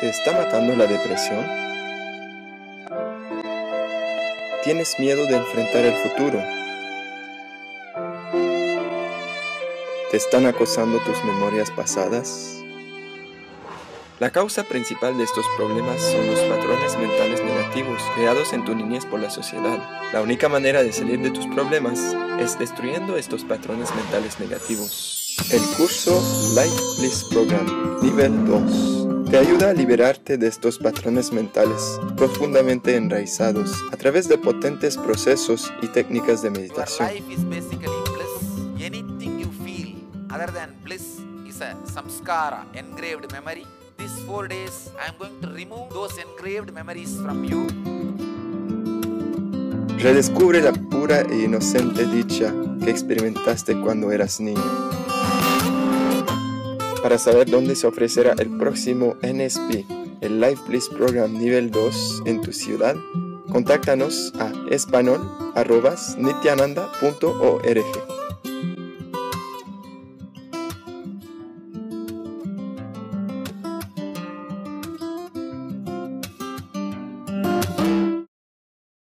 ¿Te está matando la depresión? ¿Tienes miedo de enfrentar el futuro? ¿Te están acosando tus memorias pasadas? La causa principal de estos problemas son los patrones mentales negativos creados en tu niñez por la sociedad. La única manera de salir de tus problemas es destruyendo estos patrones mentales negativos. El curso Life Bliss Program Nivel 2 te ayuda a liberarte de estos patrones mentales profundamente enraizados a través de potentes procesos y técnicas de meditación. Redescubre la pura e inocente dicha que experimentaste cuando eras niño. Para saber dónde se ofrecerá el próximo NSP, el Life Bliss Program Nivel 2 en tu ciudad, contáctanos a espanol.nityananda.org.